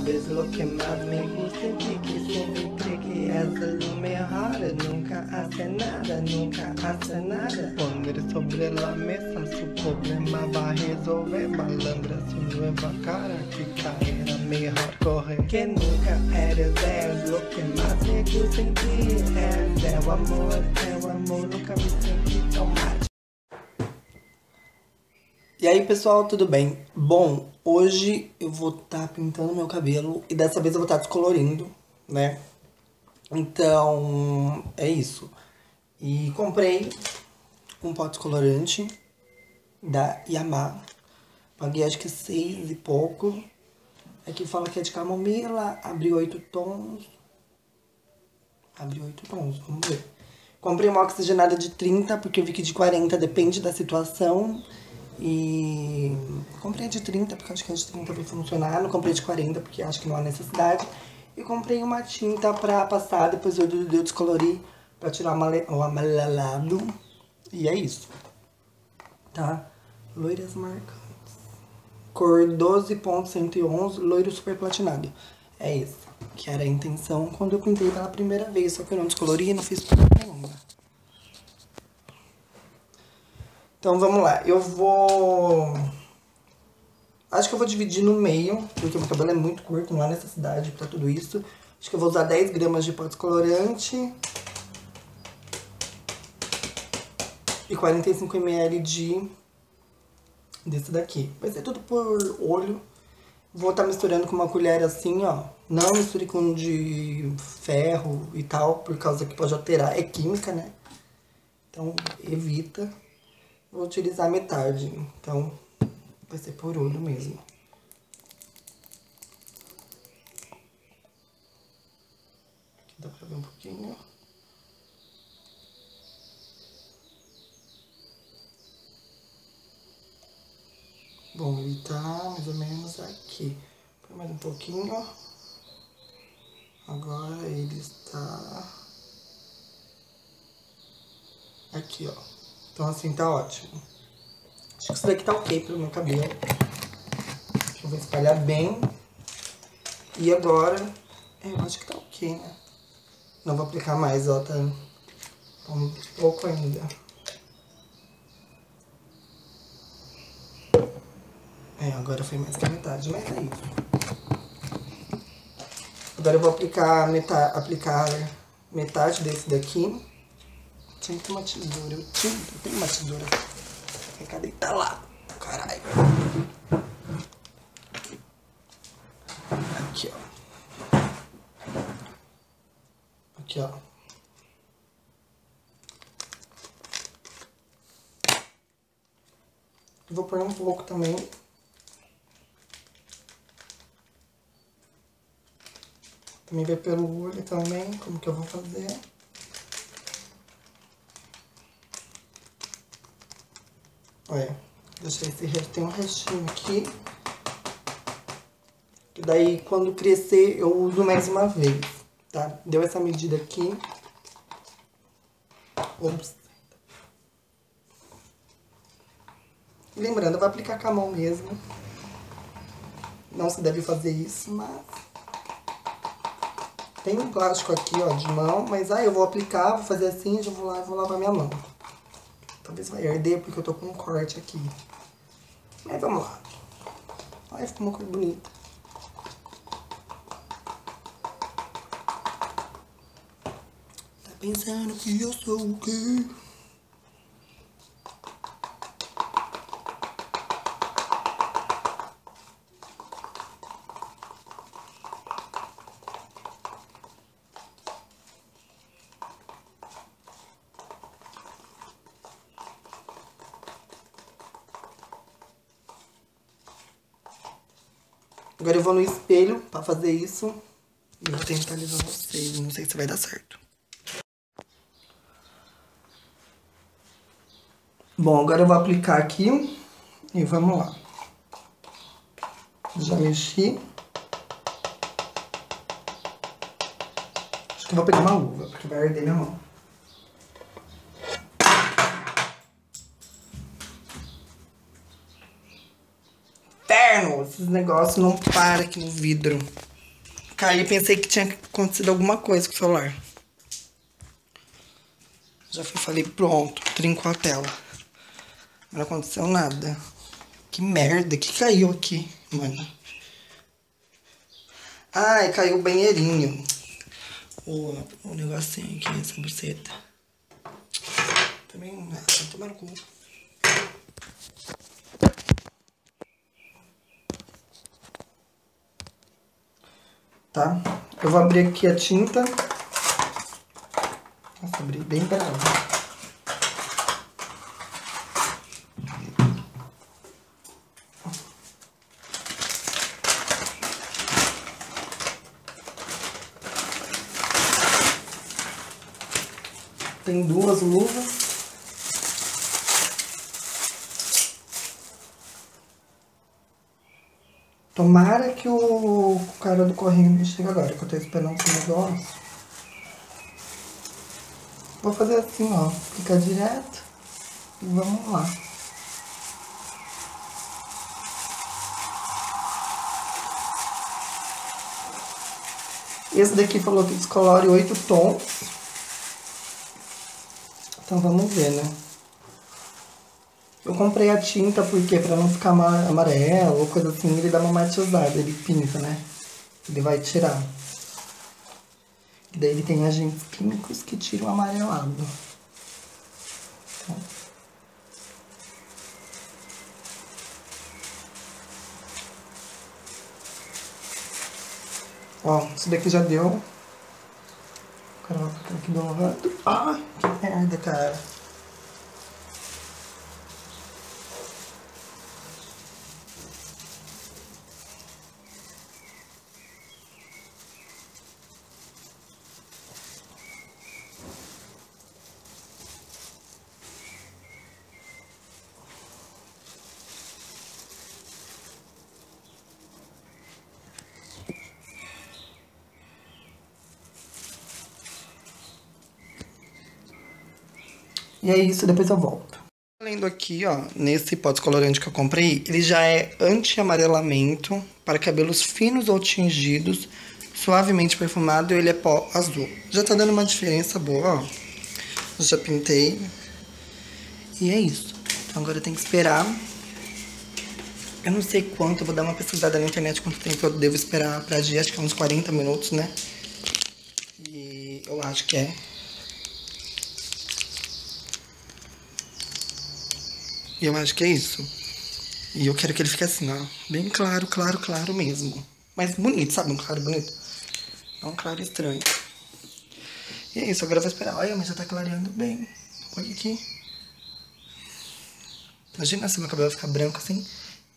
sabes lo que más me gusta en ti Que siempre cree que es lo mejor Nunca hace nada, nunca hace nada. Poner sobre la mesa su problema va a resolver. Malandra su nueva cara Que caerá mejor. Correr Que nunca eres, es lo que más me gusta en ti Es, o amor, o amor Nunca me senti tão mal e aí pessoal, tudo bem? Bom, hoje eu vou estar tá pintando meu cabelo e dessa vez eu vou estar tá descolorindo, né? Então, é isso. E comprei um pó descolorante da Yamaha. Paguei acho que seis e pouco. Aqui fala que é de camomila, abriu oito tons. Abriu oito tons, vamos ver. Comprei uma oxigenada de 30, porque eu vi que de 40 depende da situação. E comprei de 30, porque acho que a de 30 vai funcionar. Não comprei de 40, porque acho que não há necessidade. E comprei uma tinta pra passar, depois eu, eu descolori pra tirar o amarelado. E é isso. Tá? Loiras marcantes. Cor 12.111, loiro super platinado. É isso. Que era a intenção quando eu pintei pela primeira vez. Só que eu não descolori e não fiz porra nenhuma. Então vamos lá, eu vou... Acho que eu vou dividir no meio, porque meu cabelo é muito curto, não há necessidade pra tudo isso. Acho que eu vou usar 10 gramas de pó descolorante. E 45 ml de... Desse daqui. Vai ser tudo por olho. Vou estar tá misturando com uma colher assim, ó. Não misture com de ferro e tal, por causa que pode alterar. É química, né? Então, evita vou utilizar metade, então vai ser por olho mesmo. Aqui dá pra ver um pouquinho. Bom, ele tá mais ou menos aqui. Põe mais um pouquinho. Agora ele está aqui, ó. Então assim tá ótimo. Acho que isso daqui tá ok pro meu cabelo. Deixa eu espalhar bem. E agora, é, eu acho que tá ok, né? Não vou aplicar mais, ó, tá um pouco ainda. É, agora foi mais que a metade, mas é isso. Agora eu vou aplicar metade, aplicar metade desse daqui. Tinha que ter uma tesoura. Eu, tinha, eu tenho uma tesoura. Cadê? Tá lá. Caralho. Aqui, ó. Aqui, ó. Vou pôr um pouco também. Também vai pelo olho também, como que eu vou fazer. Olha, deixei esse resto, tem um restinho aqui. Que daí, quando crescer, eu uso mais uma vez, tá? Deu essa medida aqui. Ops. Lembrando, vou aplicar com a mão mesmo. Não se deve fazer isso, mas... Tem um plástico aqui, ó, de mão, mas aí eu vou aplicar, vou fazer assim, já vou lá e vou lavar minha mão. Talvez vai arder porque eu tô com um corte aqui. Mas vamos lá. Olha, ficou uma cor bonita. Tá pensando que eu sou o quê? Agora eu vou no espelho pra fazer isso. E vou tentar levar vocês. Não sei se vai dar certo. Bom, agora eu vou aplicar aqui. E vamos lá. Já mexi. Acho que eu vou pegar uma luva, porque vai arder minha mão. Esses negócios não param aqui no vidro. Caí pensei que tinha acontecido alguma coisa com o celular. Já fui, falei, pronto, trincou a tela. Não aconteceu nada. Que merda, que caiu aqui, mano. Ai, caiu o banheirinho. O, o negocinho aqui, essa buceta. Também, vai tomar no. Tá? Eu vou abrir aqui a tinta. Nossa, abri bem bravo. Tem duas luvas. Tomara que o cara do correio me chegue agora, que eu tô esperando esse negócio. Vou fazer assim, ó. Fica direto. E vamos lá. Esse daqui falou que descolore oito tons. Então vamos ver, né? Eu comprei a tinta porque pra não ficar amarelo ou coisa assim, ele dá uma matizada, ele pinta, né? Ele vai tirar. E daí ele tem agentes químicos que tiram o amarelado. Então. Ó, isso daqui já deu Coloca aqui do lado. Ai, que merda, cara. É isso, depois eu volto. Lendo aqui, ó, nesse pó descolorante que eu comprei, ele já é anti-amarelamento para cabelos finos ou tingidos, suavemente perfumado e ele é pó azul. Já tá dando uma diferença boa, ó. Eu já pintei. E é isso. Então agora tem que esperar. Eu não sei quanto, eu vou dar uma pesquisada na internet quanto tempo eu devo esperar pra dia, acho que é uns 40 minutos, né? E eu acho que é. E eu acho que é isso. E eu quero que ele fique assim, ó. Bem claro, claro, claro mesmo. Mas bonito, sabe? Um claro bonito. Não um claro estranho. E é isso, agora eu vou esperar. Olha, mas já tá clareando bem. Olha aqui. Imagina se meu cabelo ficar branco assim.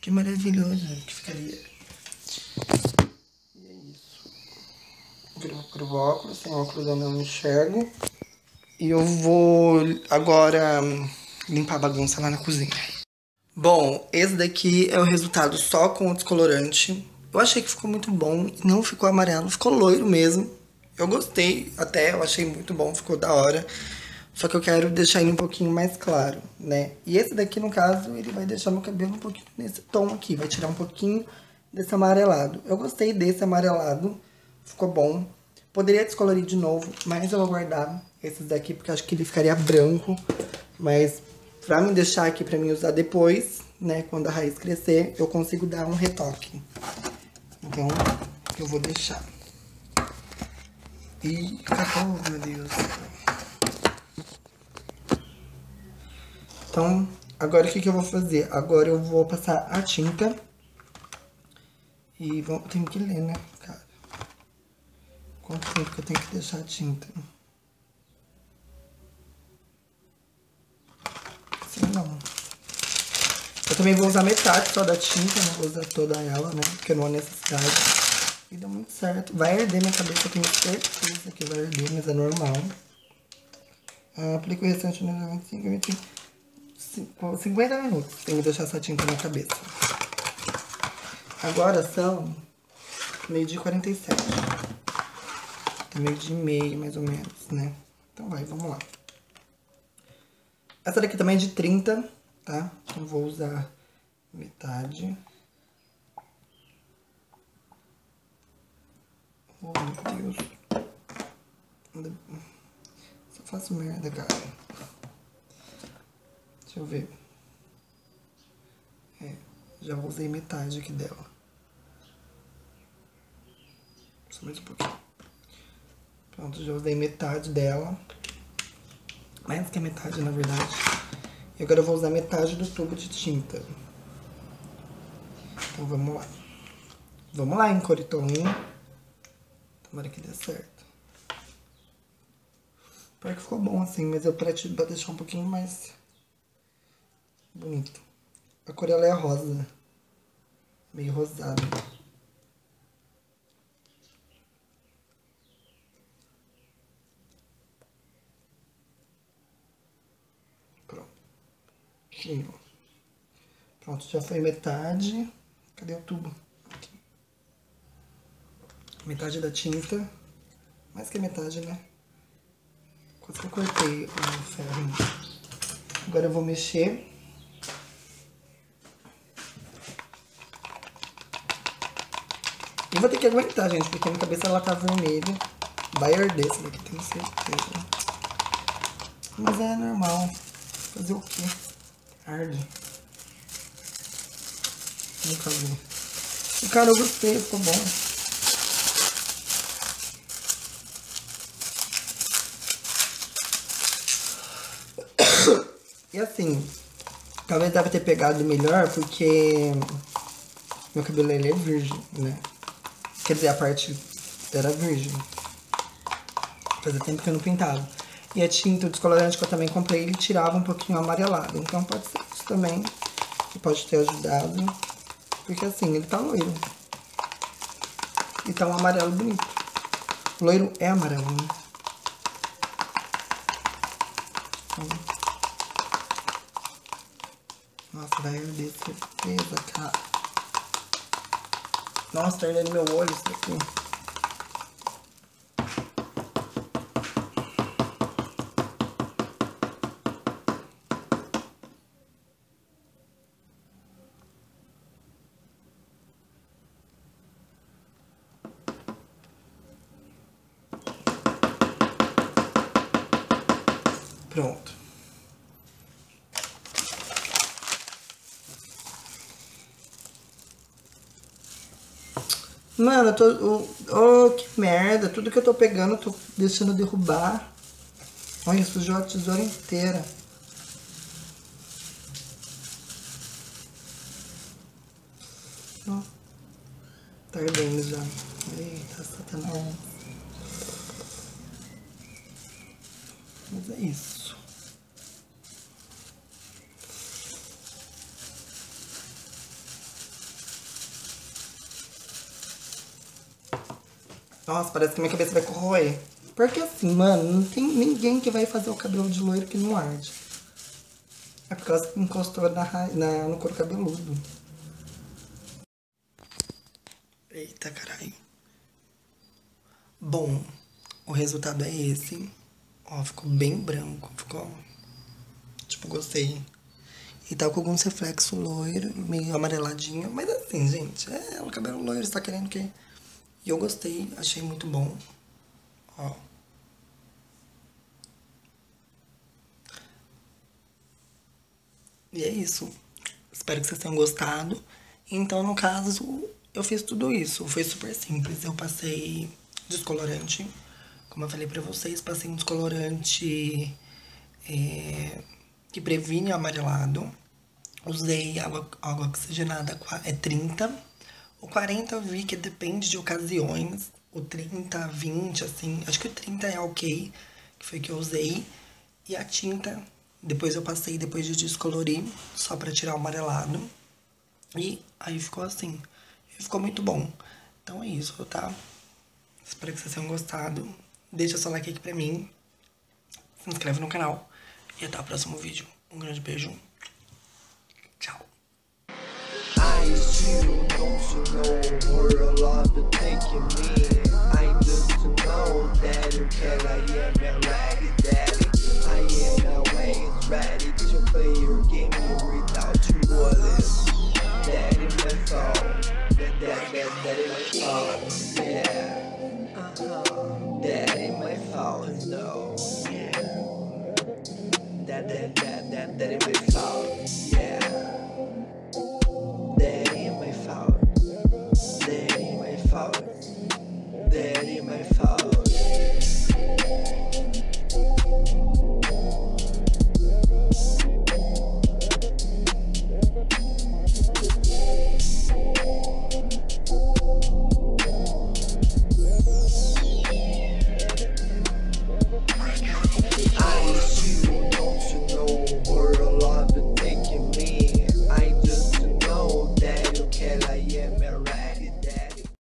Que maravilhoso que ficaria. E é isso. Virou pro óculos. Sem óculos eu não enxergo. E eu vou agora limpar a bagunça lá na cozinha. Bom, esse daqui é o resultado só com o descolorante. Eu achei que ficou muito bom, não ficou amarelo, ficou loiro mesmo. Eu gostei até, eu achei muito bom, ficou da hora. Só que eu quero deixar ele um pouquinho mais claro, né? E esse daqui, no caso, ele vai deixar meu cabelo um pouquinho nesse tom aqui. Vai tirar um pouquinho desse amarelado. Eu gostei desse amarelado, ficou bom. Poderia descolorir de novo, mas eu vou guardar esses daqui porque acho que ele ficaria branco. Mas Pra me deixar aqui pra mim usar depois, né, quando a raiz crescer, eu consigo dar um retoque. Então, eu vou deixar. E acabou, meu Deus. Então, agora o que, que eu vou fazer? Agora eu vou passar a tinta. E vou, tenho que ler, né, cara? Quanto tempo que eu tenho que deixar a tinta? não. Eu também vou usar metade só da tinta, não vou usar toda ela, né? Porque não há necessidade. E deu muito certo. Vai arder minha cabeça, eu tenho certeza que vai arder, mas é normal. Ah, aplico o restante no 25, 25, 50 minutos. Tenho que deixar essa tinta na cabeça. Agora são meio de 47. Meio de meio, mais ou menos, né? Então vai, vamos lá. Essa daqui também é de 30, tá? Então vou usar metade. Oh, meu Deus. Só faço merda, cara. Deixa eu ver. É, já usei metade aqui dela. Só mais um pouquinho. Pronto, já usei metade dela. Mais que a metade, na verdade. E agora eu vou usar metade do tubo de tinta. Então vamos lá. Vamos lá, hein, Coriton. Tomara que dê certo. Pior que ficou bom assim, mas eu pra deixar um pouquinho mais bonito. A cor ela é rosa. Meio rosada. Pronto, já foi metade. Cadê o tubo? Aqui. Metade da tinta. Mais que metade, né? Quase que eu cortei o ferro. Agora eu vou mexer. E vou ter que aguentar, gente, porque minha cabeça ela tá vermelha. Vai arder esse daqui, tenho certeza. Mas é normal. Fazer o quê? Arde. Vamos fazer. E cara, eu gostei, ficou bom. E assim, talvez deve ter pegado melhor porque meu cabelo ele é virgem, né? Quer dizer, a parte era virgem. Fazia tempo que eu não pintava. E a tinta, descolorante que eu também comprei, ele tirava um pouquinho amarelado. Então pode ser isso também, que pode ter ajudado. Porque assim, ele tá loiro. E tá um amarelo bonito. Loiro é amarelo, né? Nossa, vai arder certeza, cara. Nossa, tá ardendo meu olho isso aqui. Pronto. Mano, eu tô. Oh, que merda. Tudo que eu tô pegando, eu tô deixando derrubar. Olha, sujou a tesoura inteira. Ó. Tá ardendo já. Eita, satanás. Mas é isso. Nossa, parece que minha cabeça vai corroer. Porque assim, mano, não tem ninguém que vai fazer o cabelo de loiro que não arde. É por causa que encostou na, na, no couro cabeludo. Eita, caralho. Bom, o resultado é esse. Ó, ficou bem branco. Ficou. Tipo, gostei. E tá com alguns reflexos loiro, meio amareladinho. Mas assim, gente, é o cabelo loiro, você tá querendo que. E eu gostei, achei muito bom. Ó. E é isso. Espero que vocês tenham gostado. Então, no caso, eu fiz tudo isso. Foi super simples. Eu passei descolorante como eu falei pra vocês, passei um descolorante é, que previne o amarelado. Usei água, água oxigenada, é 30. O 40 eu vi que depende de ocasiões. O 30, 20, assim, acho que o 30 é ok, que foi que eu usei. E a tinta, depois eu passei depois de descolorir, só pra tirar o amarelado. E aí ficou assim. E ficou muito bom. Então é isso, tá? Espero que vocês tenham gostado. Deixa seu like aqui pra mim. Se inscreve no canal. E até o próximo vídeo. Um grande beijo. nice, you? Don't you know We're alive but taking